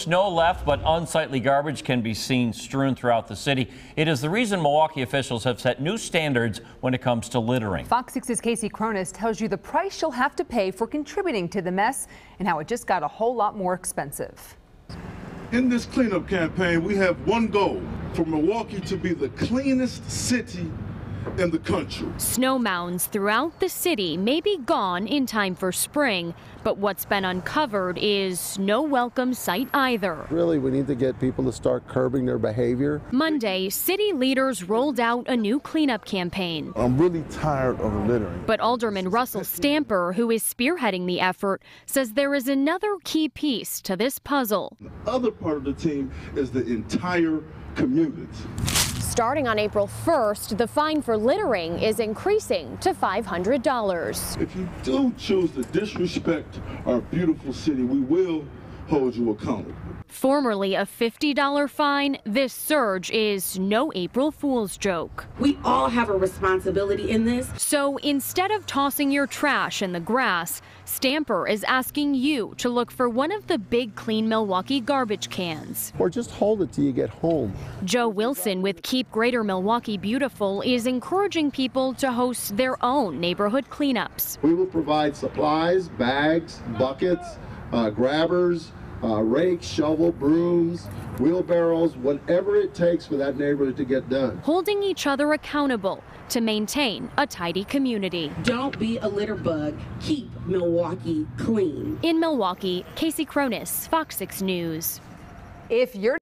Snow left, but unsightly garbage can be seen strewn throughout the city. It is the reason Milwaukee officials have set new standards when it comes to littering. Fox 6's Kasey Chronis tells you the price you'll have to pay for contributing to the mess and how it just got a whole lot more expensive. In this cleanup campaign, we have one goal for Milwaukee to be the cleanest city in the country. Snow mounds throughout the city may be gone in time for spring, but what's been uncovered is no welcome sight either. Really, we need to get people to start curbing their behavior. Monday, city leaders rolled out a new cleanup campaign. I'm really tired of littering. But Alderman Russell Stamper, who is spearheading the effort, says there is another key piece to this puzzle. The other part of the team is the entire community. Starting on April 1st, the fine for littering is increasing to $500. If you do choose to disrespect our beautiful city, we will hold you accountable. Formerly a $50 fine, this surge is no April Fool's joke. We all have a responsibility in this. So instead of tossing your trash in the grass, Stamper is asking you to look for one of the big Clean Milwaukee garbage cans. Or just hold it till you get home. Joe Wilson with Keep Greater Milwaukee Beautiful is encouraging people to host their own neighborhood cleanups. We will provide supplies, bags, buckets, uh, grabbers, uh, rakes, shovel, brooms, wheelbarrows, whatever it takes for that neighborhood to get done. Holding each other accountable to maintain a tidy community. Don't be a litter bug. Keep Milwaukee clean. In Milwaukee, Kasey Chronis, Fox 6 News. If you're